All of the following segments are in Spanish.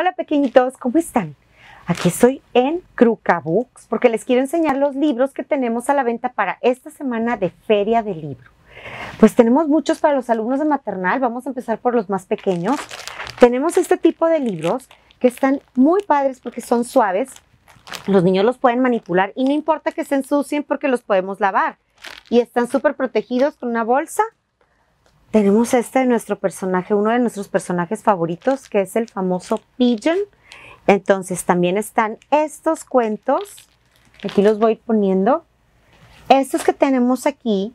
Hola pequeñitos, ¿cómo están? Aquí estoy en Kruka Books porque les quiero enseñar los libros que tenemos a la venta para esta semana de Feria del Libro. Pues tenemos muchos para los alumnos de maternal, vamos a empezar por los más pequeños. Tenemos este tipo de libros que están muy padres porque son suaves, los niños los pueden manipular y no importa que se ensucien porque los podemos lavar. Y están súper protegidos con una bolsa tenemos este de nuestro personaje, uno de nuestros personajes favoritos, que es el famoso Pigeon. Entonces también están estos cuentos, aquí los voy poniendo. Estos que tenemos aquí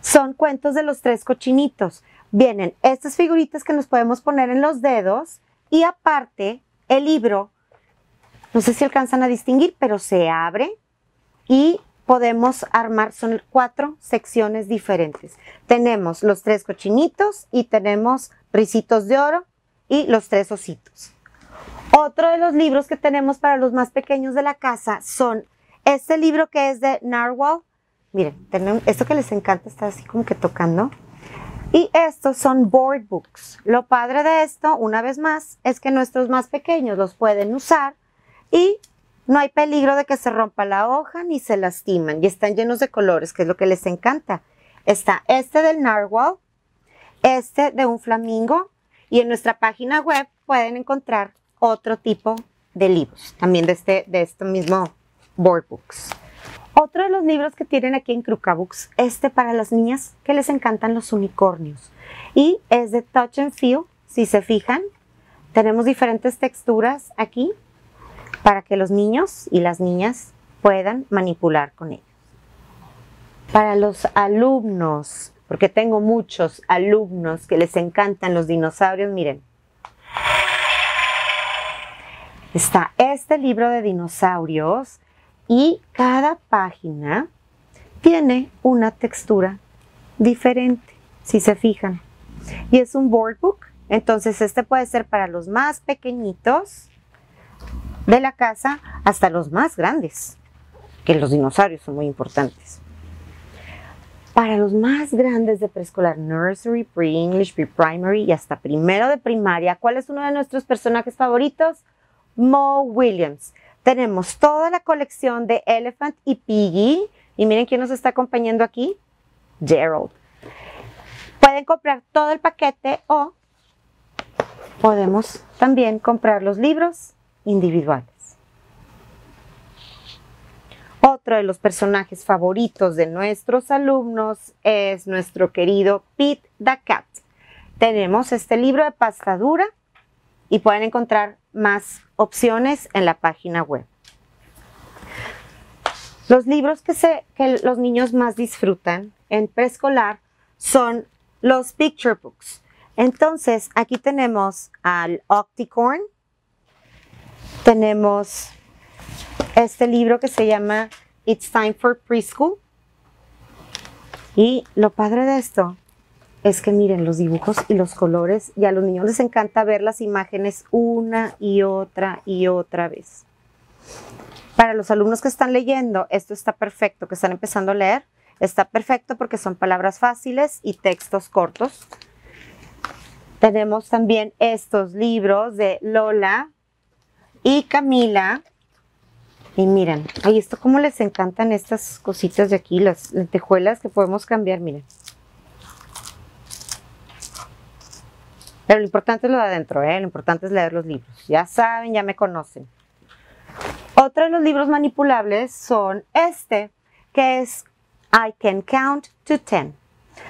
son cuentos de los tres cochinitos. Vienen estas figuritas que nos podemos poner en los dedos y aparte el libro, no sé si alcanzan a distinguir, pero se abre y podemos armar, son cuatro secciones diferentes. Tenemos los tres cochinitos y tenemos risitos de oro y los tres ositos. Otro de los libros que tenemos para los más pequeños de la casa son este libro que es de Narwhal. Miren, esto que les encanta está así como que tocando. Y estos son board books. Lo padre de esto, una vez más, es que nuestros más pequeños los pueden usar y no hay peligro de que se rompa la hoja ni se lastiman y están llenos de colores, que es lo que les encanta. Está este del narwhal, este de un flamingo y en nuestra página web pueden encontrar otro tipo de libros, también de este, de este mismo board books. Otro de los libros que tienen aquí en Kruka Books, este para las niñas que les encantan los unicornios y es de Touch and Feel, si se fijan. Tenemos diferentes texturas aquí para que los niños y las niñas puedan manipular con ellos. Para los alumnos, porque tengo muchos alumnos que les encantan los dinosaurios, miren. Está este libro de dinosaurios y cada página tiene una textura diferente, si se fijan. Y es un board book, entonces este puede ser para los más pequeñitos de la casa hasta los más grandes, que los dinosaurios son muy importantes. Para los más grandes de preescolar, nursery, pre-English, pre-primary y hasta primero de primaria, ¿cuál es uno de nuestros personajes favoritos? Mo Williams. Tenemos toda la colección de Elephant y Piggy. Y miren quién nos está acompañando aquí. Gerald. Pueden comprar todo el paquete o podemos también comprar los libros individuales. Otro de los personajes favoritos de nuestros alumnos es nuestro querido Pete the Cat. Tenemos este libro de pasta dura y pueden encontrar más opciones en la página web. Los libros que, que los niños más disfrutan en preescolar son los picture books. Entonces, aquí tenemos al Octicorn, tenemos este libro que se llama It's Time for Preschool. Y lo padre de esto es que miren los dibujos y los colores y a los niños les encanta ver las imágenes una y otra y otra vez. Para los alumnos que están leyendo, esto está perfecto, que están empezando a leer, está perfecto porque son palabras fáciles y textos cortos. Tenemos también estos libros de Lola, y Camila. Y miren, ay, esto como les encantan estas cositas de aquí, las lentejuelas que podemos cambiar, miren. Pero lo importante es lo de adentro, ¿eh? lo importante es leer los libros. Ya saben, ya me conocen. Otro de los libros manipulables son este, que es I Can Count to Ten.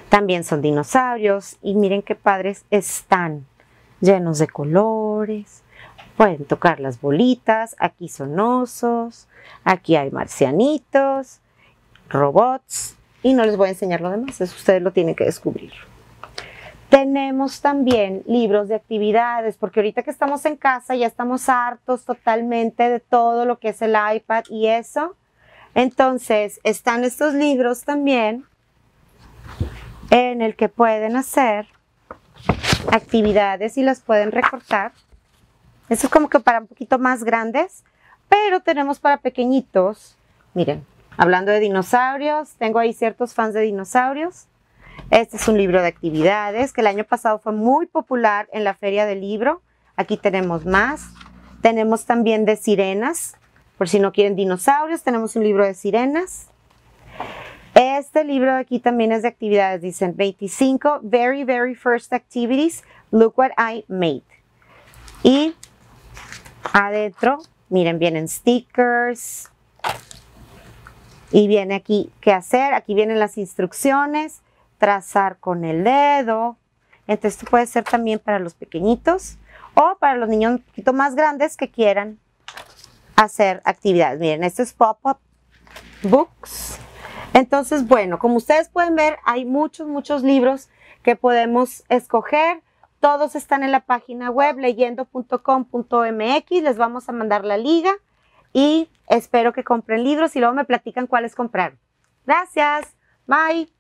También son dinosaurios y miren qué padres están, llenos de colores, Pueden tocar las bolitas, aquí son osos, aquí hay marcianitos, robots y no les voy a enseñar lo demás, eso ustedes lo tienen que descubrir. Tenemos también libros de actividades, porque ahorita que estamos en casa ya estamos hartos totalmente de todo lo que es el iPad y eso. Entonces están estos libros también en el que pueden hacer actividades y las pueden recortar eso es como que para un poquito más grandes, pero tenemos para pequeñitos. Miren, hablando de dinosaurios, tengo ahí ciertos fans de dinosaurios. Este es un libro de actividades que el año pasado fue muy popular en la feria del libro. Aquí tenemos más. Tenemos también de sirenas, por si no quieren dinosaurios, tenemos un libro de sirenas. Este libro de aquí también es de actividades, dicen 25 Very, Very First Activities, Look What I Made. Y adentro, miren, vienen stickers. Y viene aquí qué hacer, aquí vienen las instrucciones, trazar con el dedo. Entonces esto puede ser también para los pequeñitos o para los niños un poquito más grandes que quieran hacer actividades. Miren, esto es Pop-Up Books. Entonces, bueno, como ustedes pueden ver, hay muchos, muchos libros que podemos escoger. Todos están en la página web leyendo.com.mx. Les vamos a mandar la liga y espero que compren libros y luego me platican cuáles comprar. Gracias. Bye.